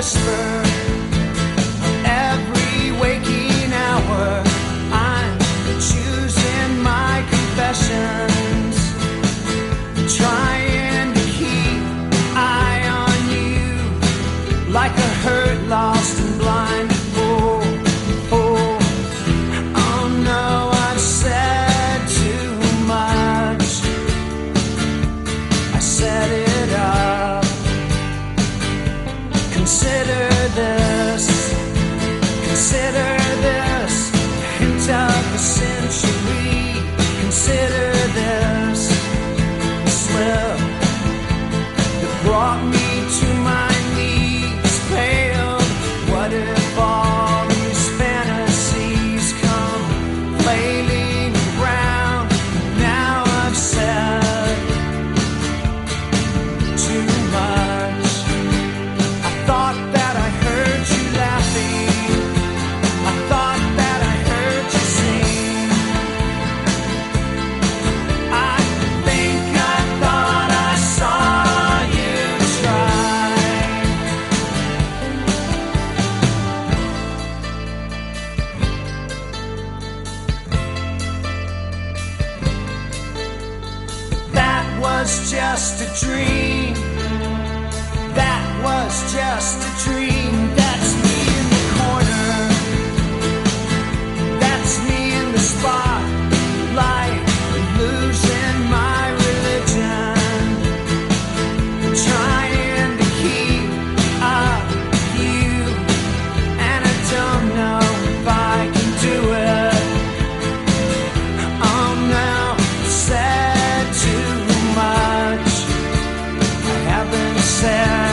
whisper of every waking hour. I'm choosing my confessions, trying to keep an eye on you like a hurt, lost, and blind. consider was just a dream. That was just a dream. That said